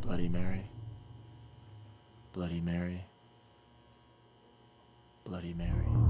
Bloody Mary. Bloody Mary. Bloody Mary.